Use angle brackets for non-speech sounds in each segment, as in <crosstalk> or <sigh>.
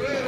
Yeah.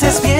veces bien.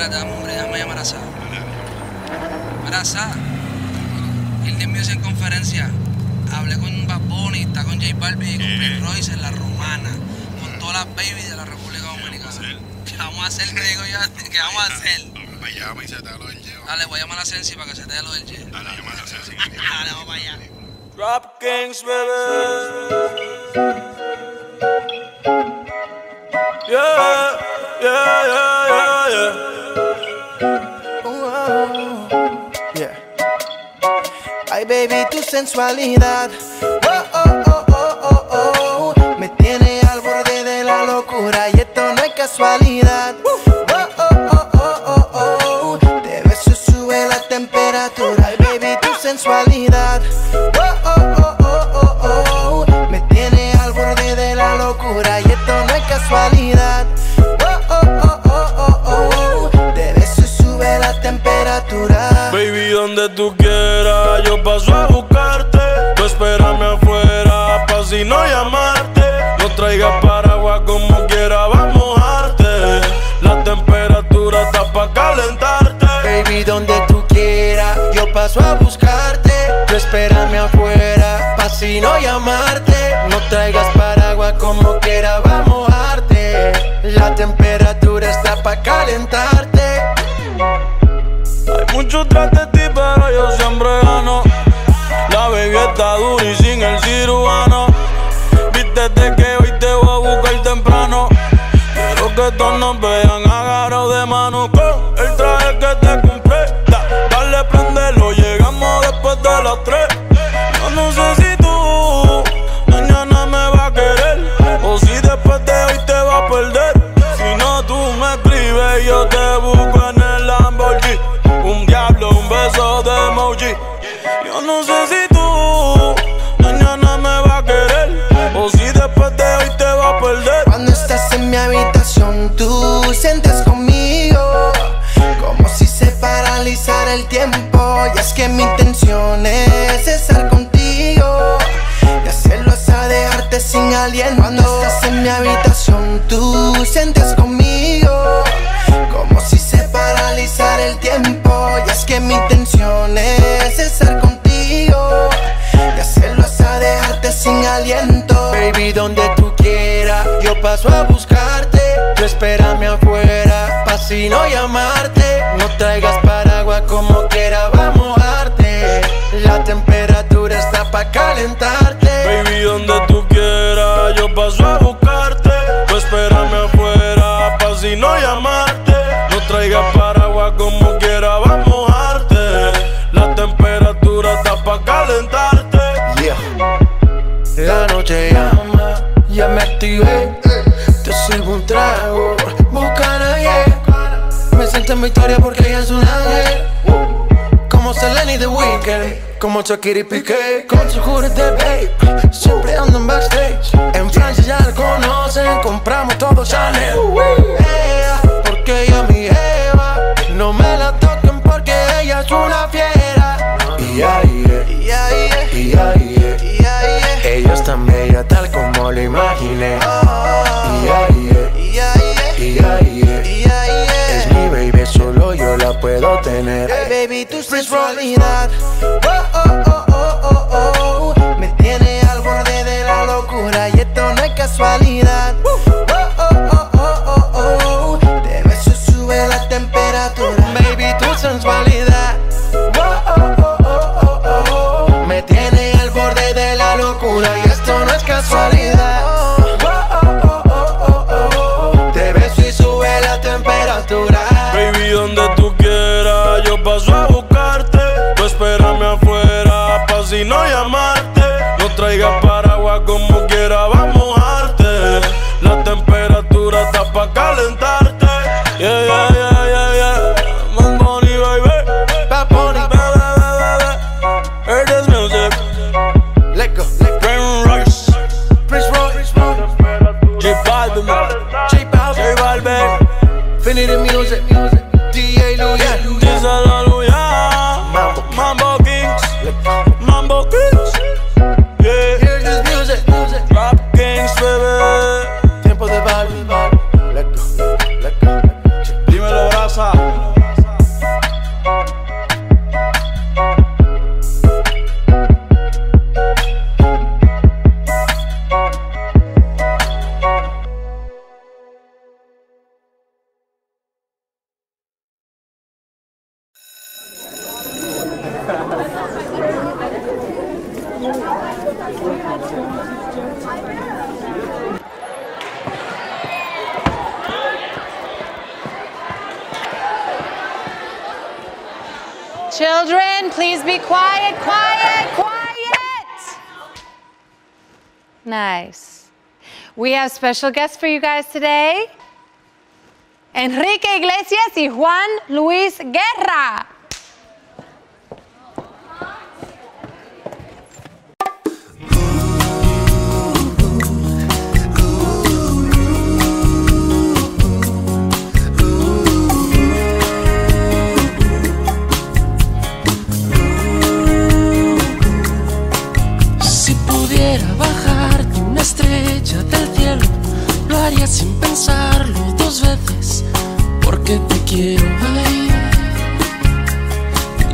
Espérate, dame, hombre, déjame llamar a Sá. Mira, Sá, el día mío en conferencia. Hablé con Bad Bunny, está con J Balvin y con Prince Royce en La Romana. Con todas las babies de la República Dominicana. ¿Qué vamos a hacer, ¿Qué vamos a hacer? <laughs> Vamos para allá, y se te lo del Ye. Dale, ah, voy a llamar a Sensi para que se te dé lo del Ye. Dale, llama a Sensi. <laughs> Ah, Dale, vamos para allá. Drop Kings, baby. Yeah, yeah, yeah, yeah, yeah. Ay, baby, tu sensualidad. a buscarte. No espérame afuera, pa' si no llamarte. No traigas paraguas como quiera, vamos a mojarte. La temperatura está pa' calentar. vino a llamar. porque ella es un ángel. Como Selena y The Weeknd, como Shakira y Piqué, con su de babe. Siempre en backstage. En Francia ya la conocen, compramos todo Chanel. Porque ella mi Eva. No me la toquen porque ella es una fiera. Y ahí, y ahí, y ahí, ella es tan bella tal como lo imaginé. puedo tener. Hey, baby, tu sensualidad. Oh, oh, oh, oh, oh, oh. Me tiene al borde de la locura y esto no es casualidad. We have special guests for you guys today. Enrique Iglesias y Juan Luis Guerra. get away.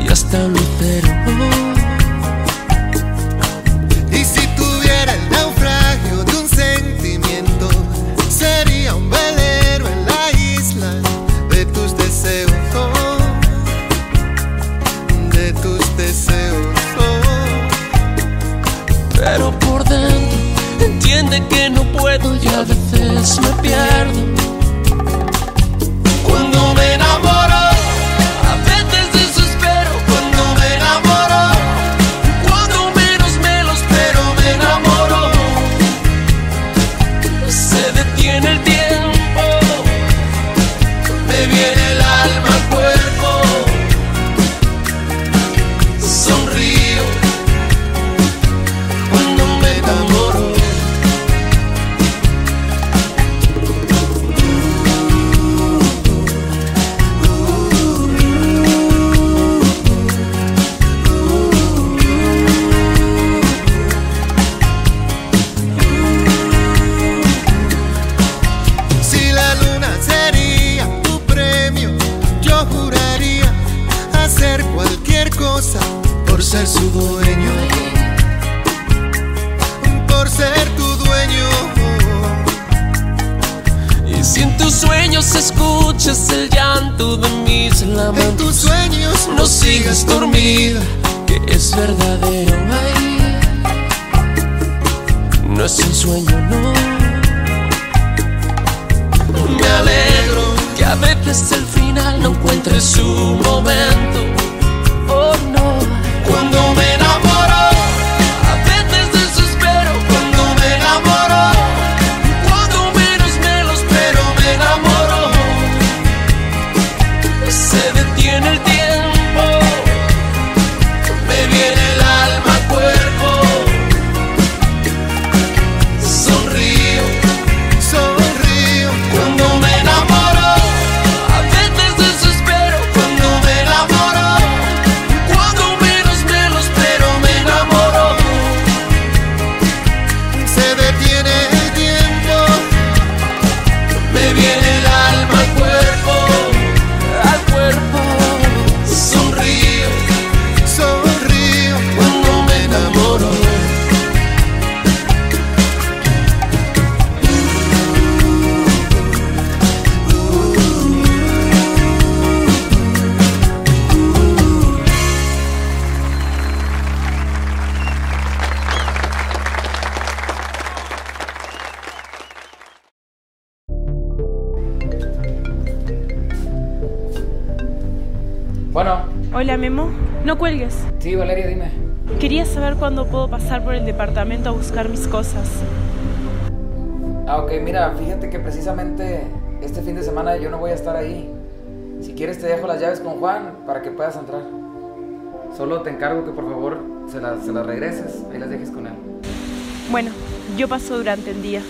Y hasta luego. Ser su dueño. Por ser tu dueño. Y si en tus sueños escuchas el llanto de mis En lamentos, tus sueños no sigas dormida, que es verdadero. Ay, no es un sueño, no. Me alegro que a veces el final no encuentre su momento. Sí, Valeria, dime. Quería saber cuándo puedo pasar por el departamento a buscar mis cosas. Ah, ok, mira, fíjate que precisamente este fin de semana yo no voy a estar ahí. Si quieres te dejo las llaves con Juan para que puedas entrar. Solo te encargo que por favor se las, se las regreses, ahí las dejes con él. Bueno, yo paso durante el día.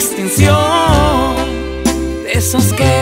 Extinción. De esos que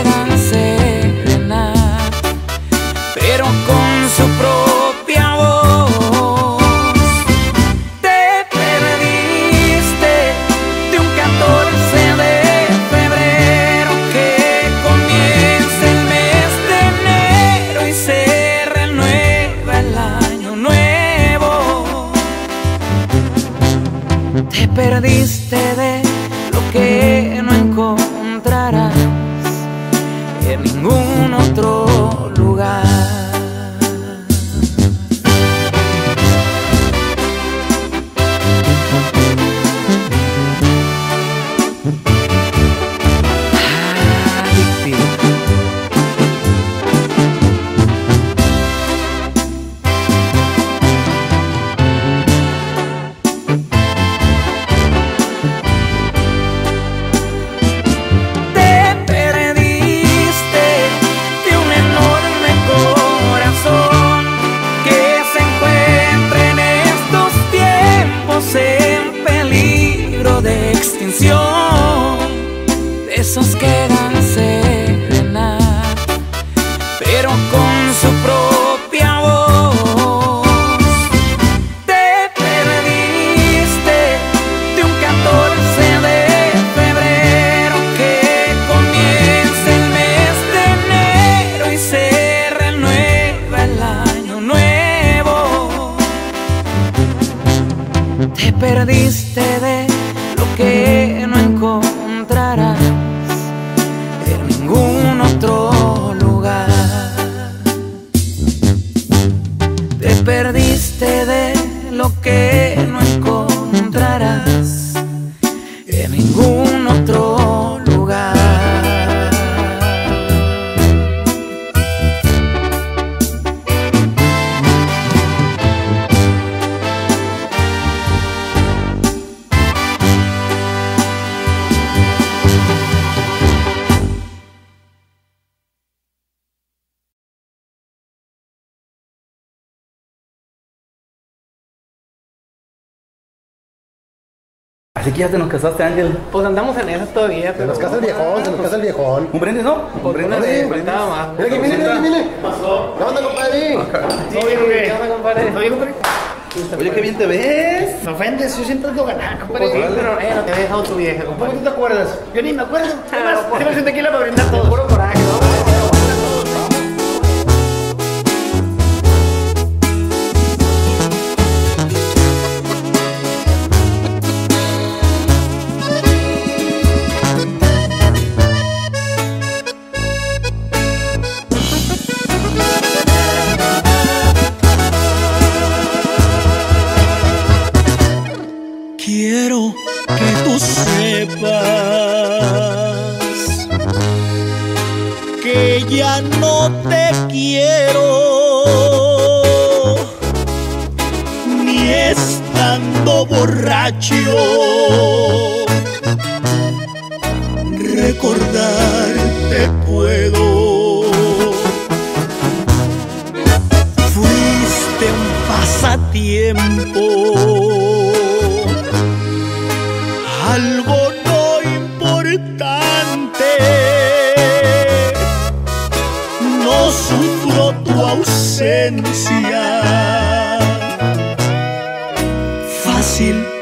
lo que Así que ya te nos casaste, Ángel. Pues andamos en eso todavía. Se nos casa el viejón, se nos casa el viejón. ¿Un brindis, no? Un brindis. Mira que mira que viene. pasó? ¿Qué onda, compadre? Sí, ¿qué onda, compadre? ¿Todo bien, compadre? Oye, qué bien te ves. Me ofendes, yo siempre ando ganar, compadre. Pues sí, pero eh, no te he dejado tu vieja, compadre. ¿Cómo tú te acuerdas? Yo ni me acuerdo. Además, tengo un tequila para brindar todo. Puro coraje, que ya no te quiero, ni estando borracho. Recordarte puedo. Fuiste un pasatiempo Sufro tu ausencia. Fácil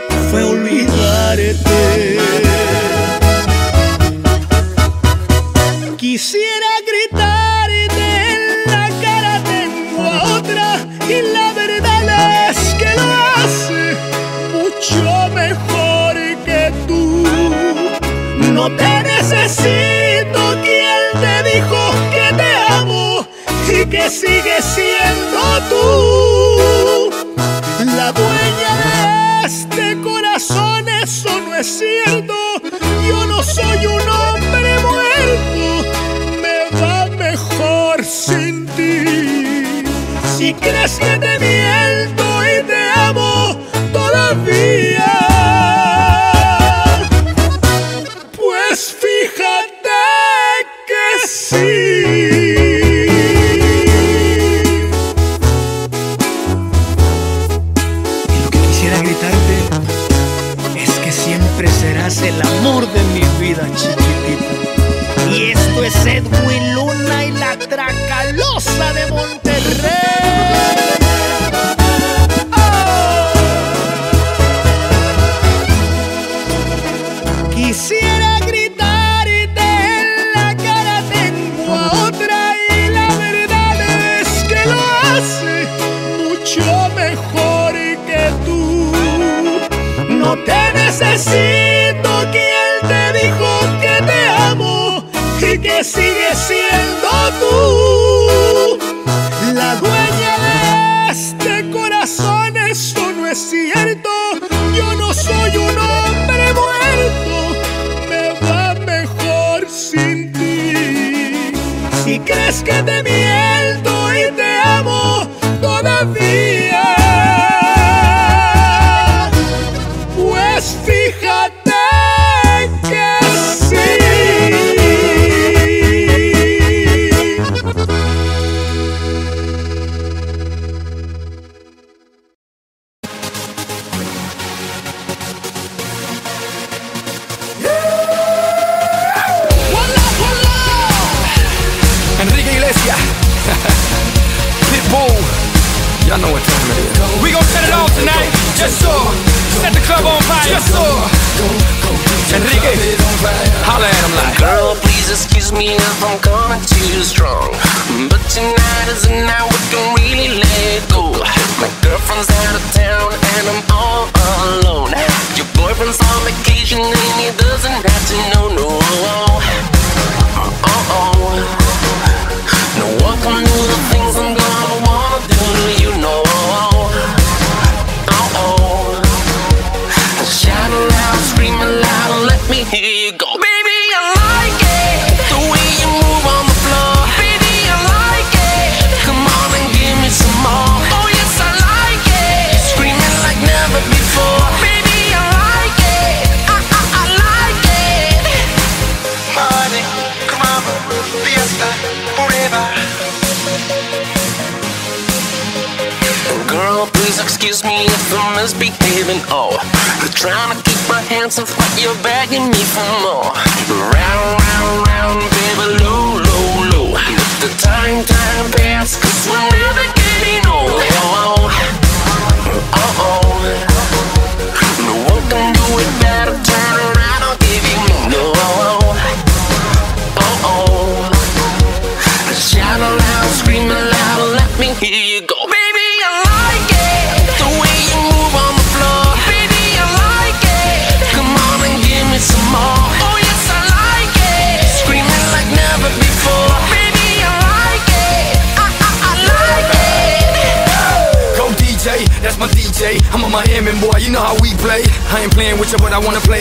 sigue siendo tú. La dueña de este corazón, eso no es cierto. Yo no soy un hombre muerto, me va mejor sin ti. Si crees que te Crees que te miento y te amo. Todavía,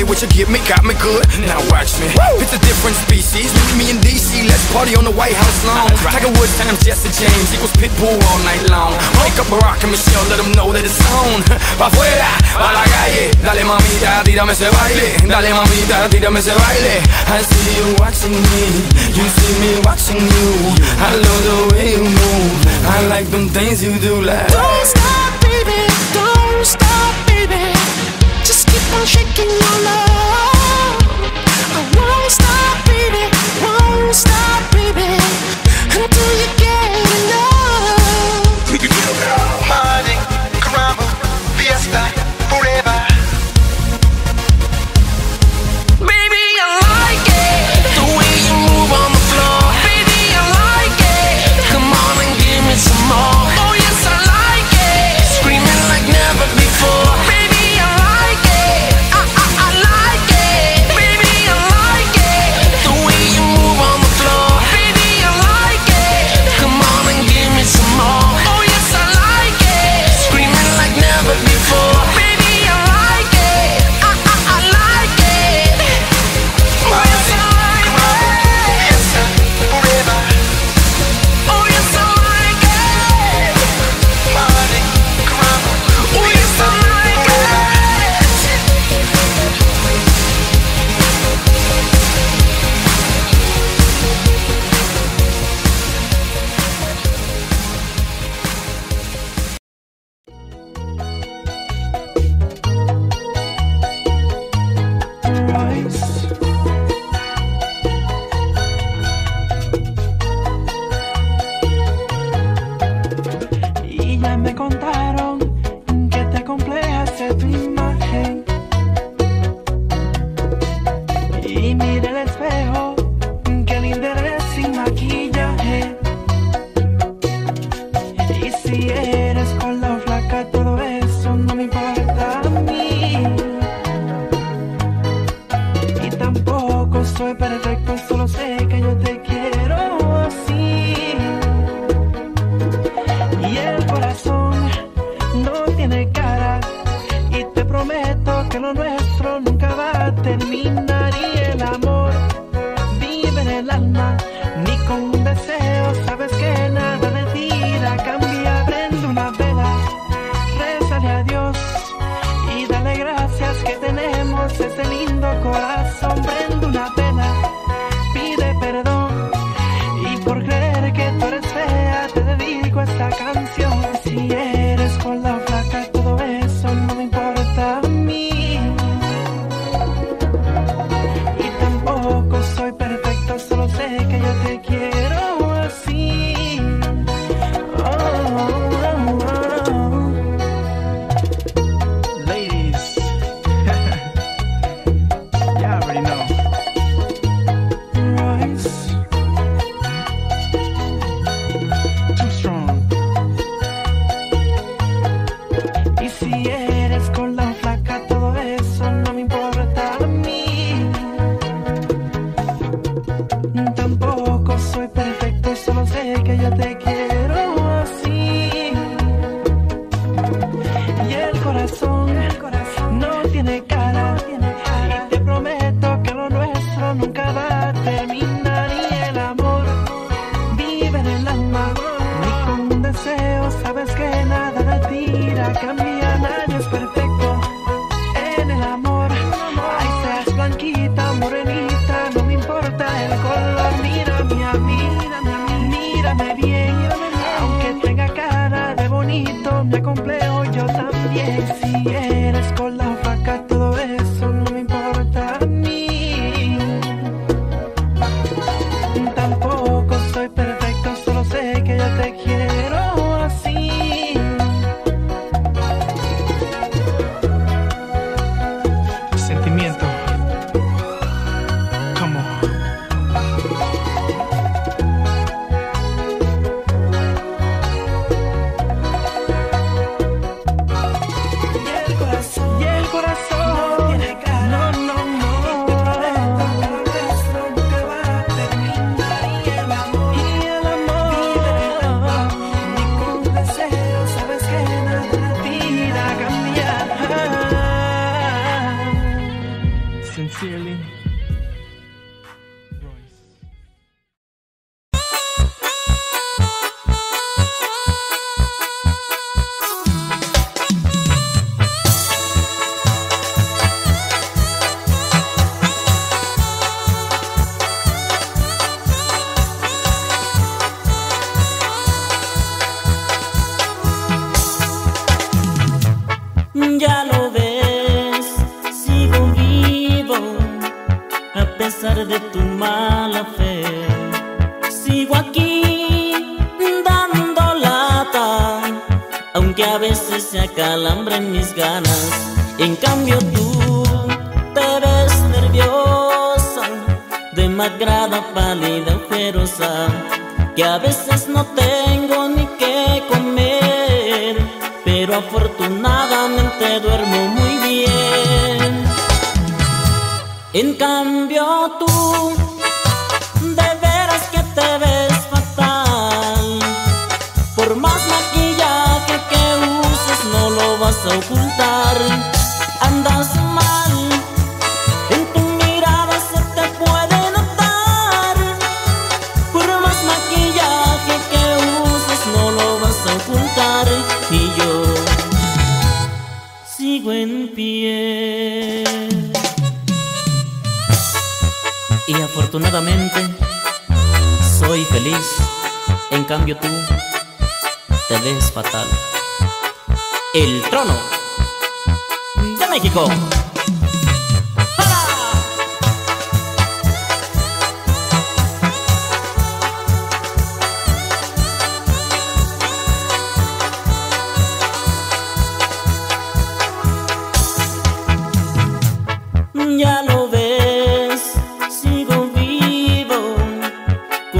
what you give me got me good. Now watch me. Woo! It's a different species. Me and DC, let's party on the White House lawn. Right. Tiger Woods times Jesse James equals Pitbull all night long. Wake up Barack and Michelle, let them know that it's on. <laughs> Pa' fuera, pa' la calle. Dale mamita, tírame ese baile. Dale mamita, tírame ese baile. I see you watching me. You see me watching you. I love the way you move. I like them things you do like. Don't stop. shaking my love.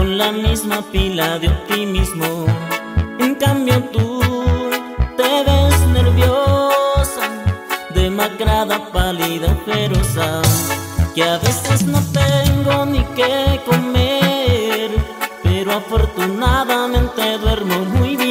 la misma pila de optimismo. En cambio tú te ves nerviosa, demacrada, pálida, feroza, que a veces no tengo ni qué comer, pero afortunadamente duermo muy bien.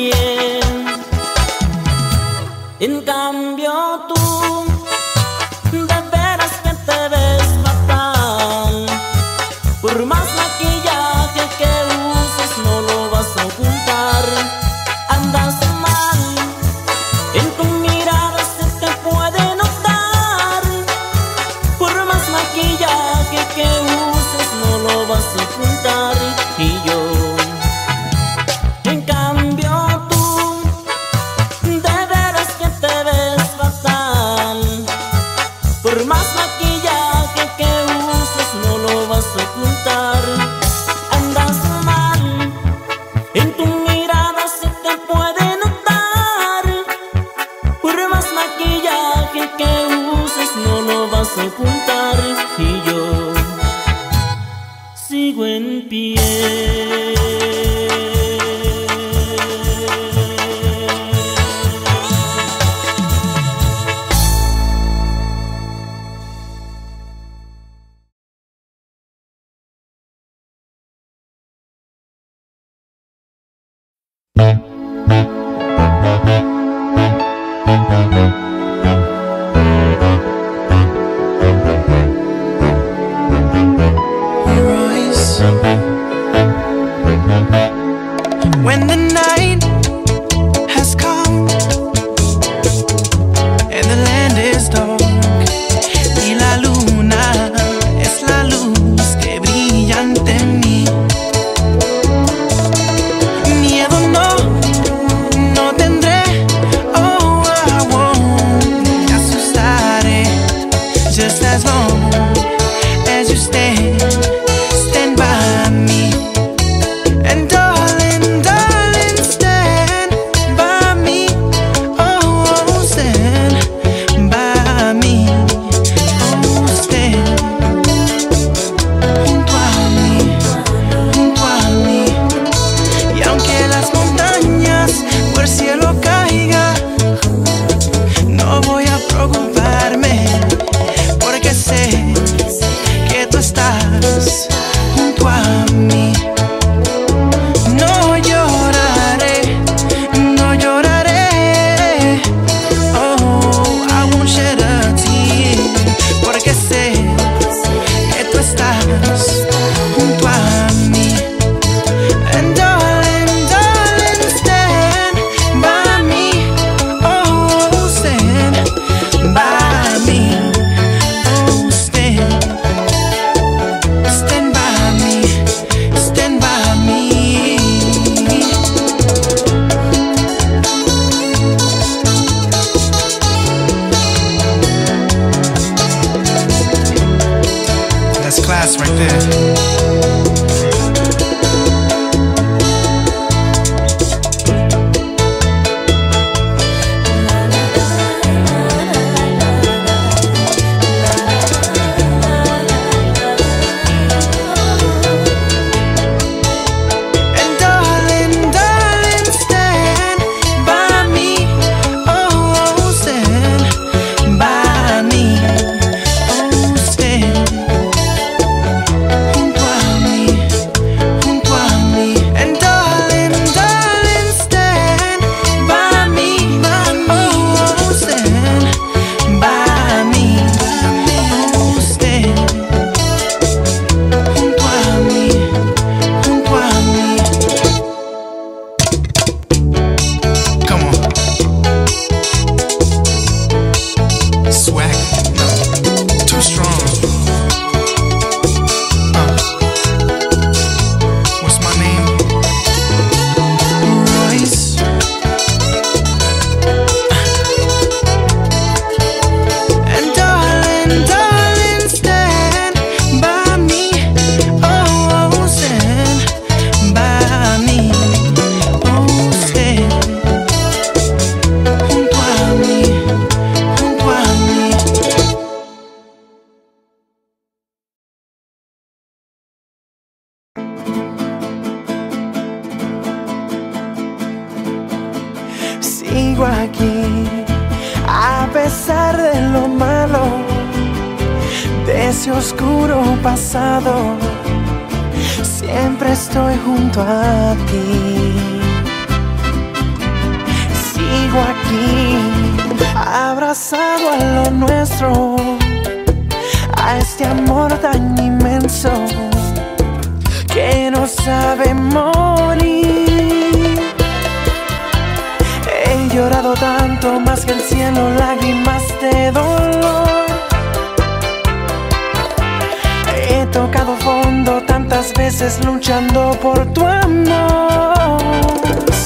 por tu amor.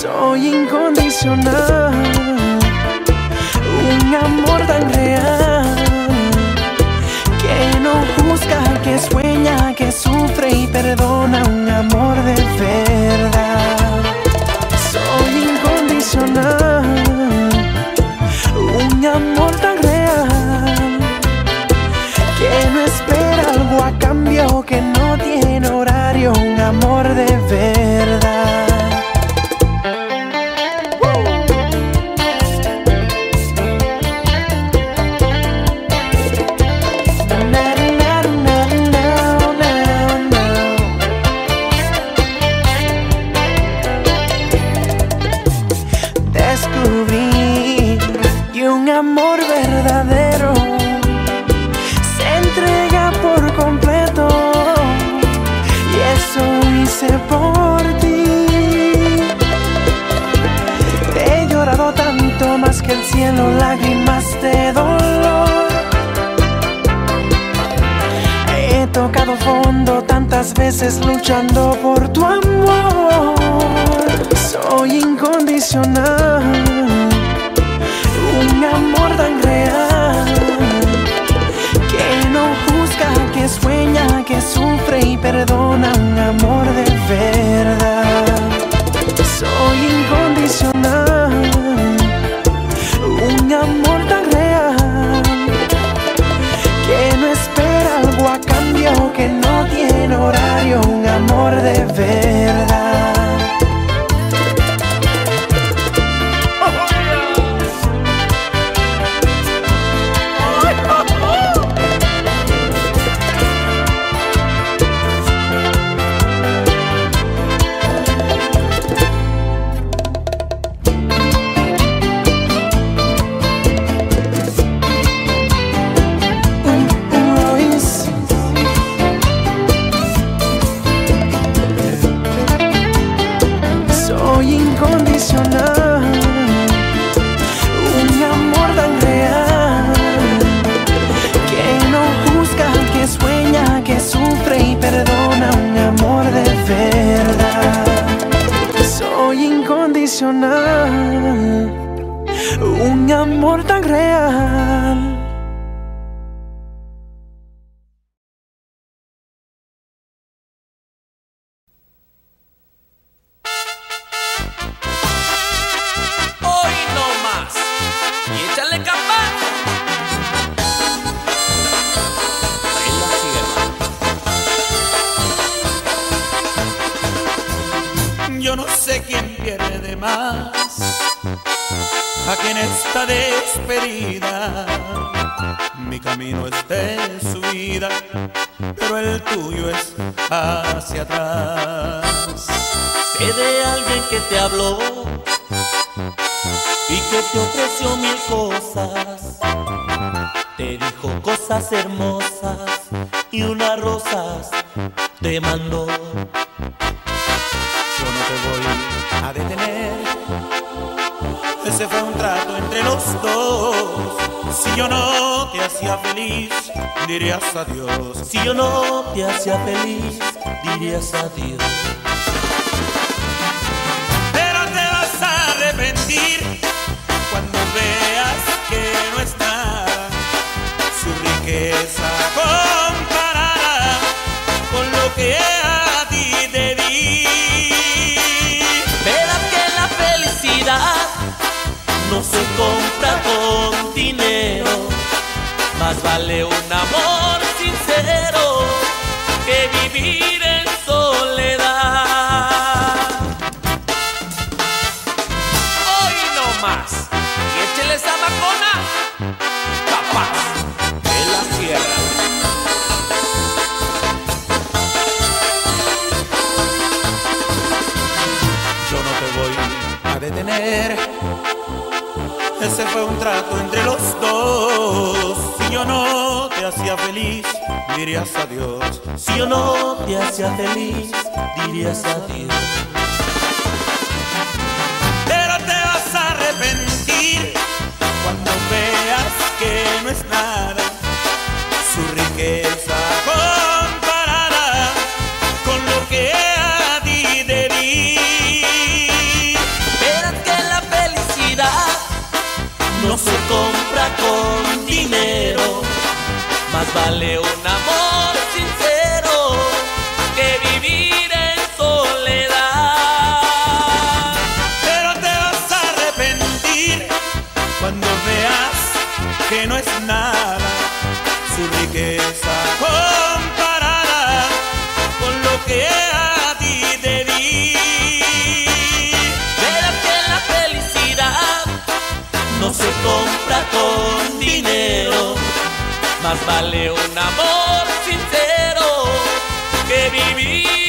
Soy incondicional, un amor tan real que no juzga, que sueña, que sufre y perdona, un amor de verdad. Soy incondicional, un amor a cambio que no tiene horario, un amor de ver. se compra con dinero. Más vale un amor sincero que vivir en soledad. Hoy no más, y échele esa macona, capaz de la sierra. Yo no te voy a detener ese fue un trato entre los dos. Si yo no te hacía feliz, dirías adiós. Si yo no te hacía feliz, dirías adiós. Pero te vas a arrepentir cuando veas que no es nada. Más vale un amor sincero que vivir en soledad. Pero te vas a arrepentir cuando veas que no es nada su riqueza comparada con lo que a ti te di. Verás que la felicidad no se compra con dinero más vale un amor sincero que vivir.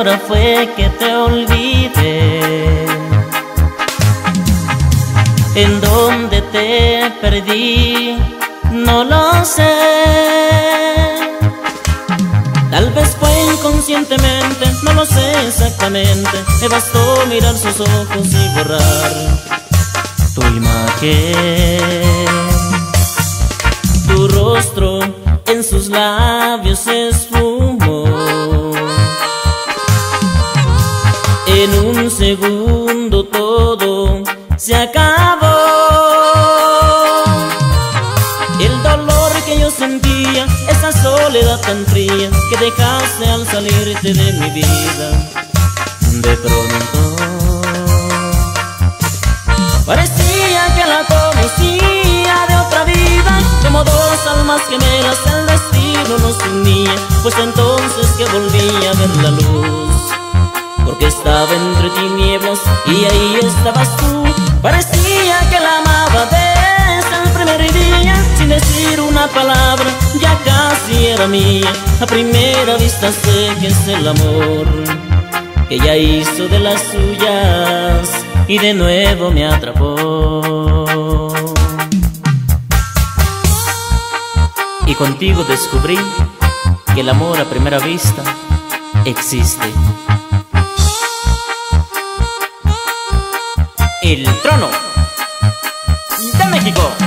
Hora fue que te olvidé. En dónde te perdí, no lo sé. Tal vez fue inconscientemente, no lo sé exactamente. Me bastó mirar sus ojos y borrar tu imagen. Tu rostro en sus labios se salirte de mi vida. De pronto parecía que la conocía de otra vida, como dos almas gemelas el destino nos unía, pues entonces que volví a ver la luz porque estaba entre tinieblas y ahí estabas tú. Parecía que la amaba desde una palabra, ya casi era mía. A primera vista sé que es el amor que ella hizo de las suyas y de nuevo me atrapó. Y contigo descubrí que el amor a primera vista existe. el trono de México.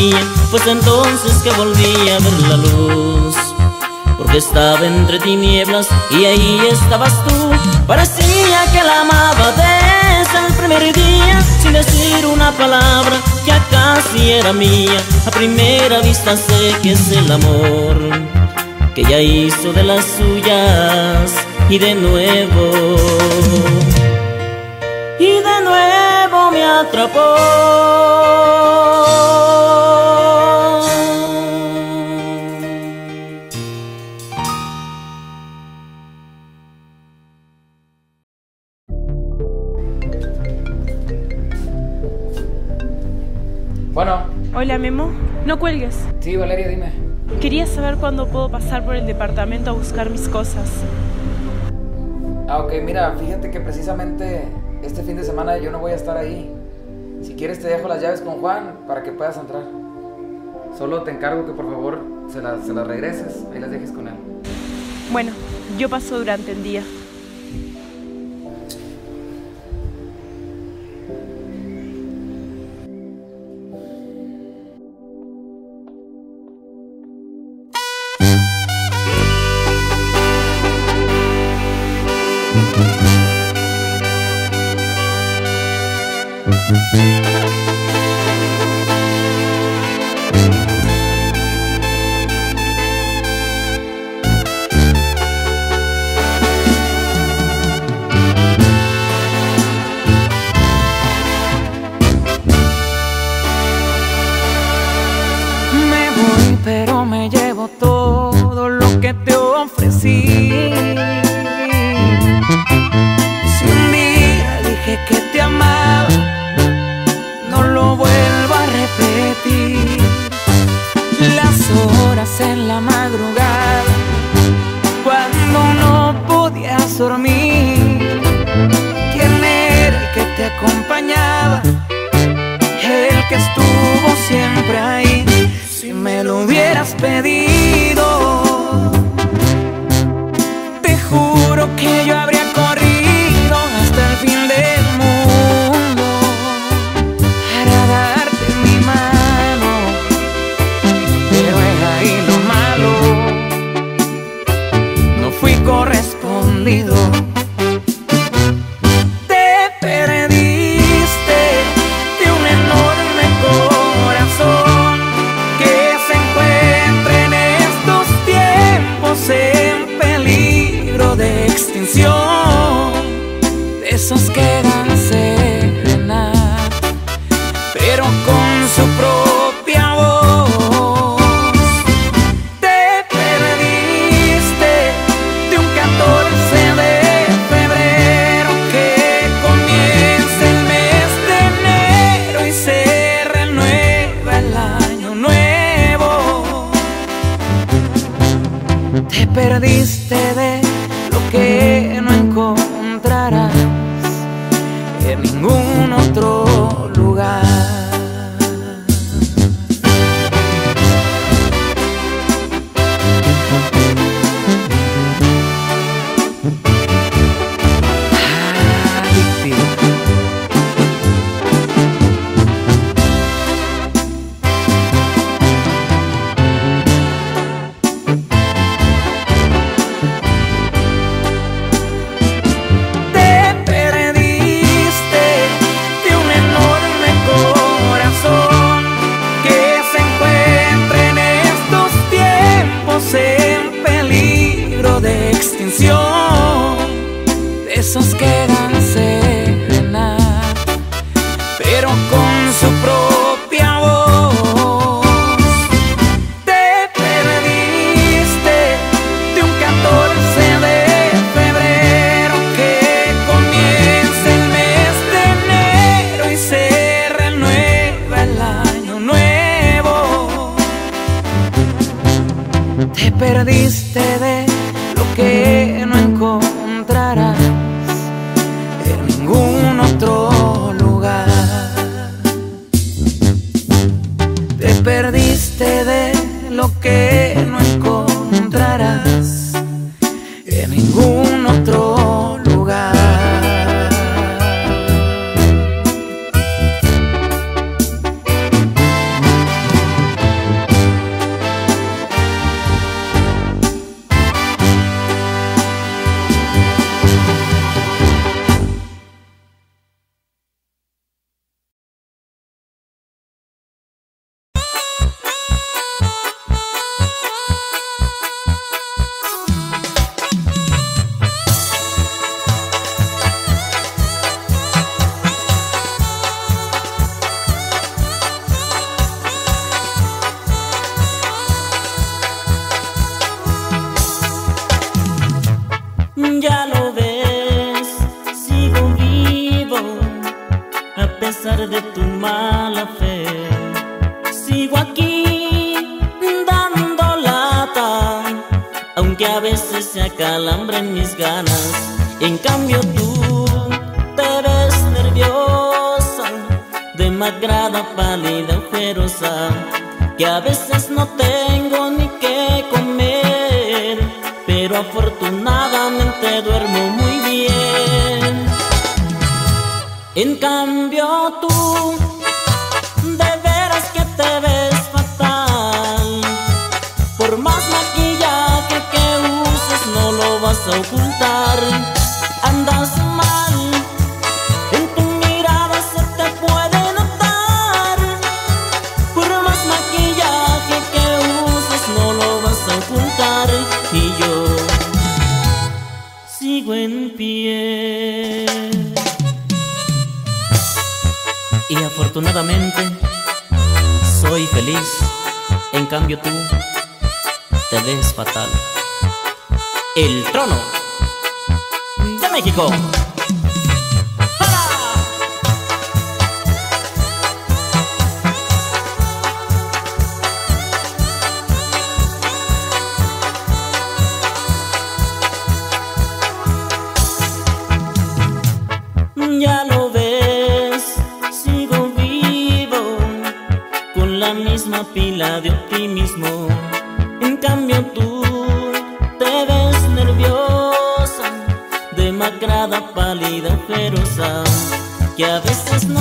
Unía, pues entonces que volví a ver la luz. Porque estaba entre tinieblas y ahí estabas tú. Parecía que la amaba desde el primer día, sin decir una palabra, ya casi era mía. A primera vista sé que es el amor que ella hizo de las suyas y de nuevo. Y de nuevo me atrapó. Bueno, Hola Memo, no cuelgues. sí, Valeria, dime. Quería saber cuándo puedo pasar por el departamento a buscar mis cosas. Ah, ok, mira, fíjate que precisamente este fin de semana yo no voy a estar ahí. Si quieres te dejo las llaves con Juan para que puedas entrar. Solo te encargo que por favor se las, se las regreses, ahí las dejes con él. Bueno, yo paso durante el día. sorriso violencia fatal. El trono de México. Ya lo ves, sigo vivo con la misma pila de que a veces no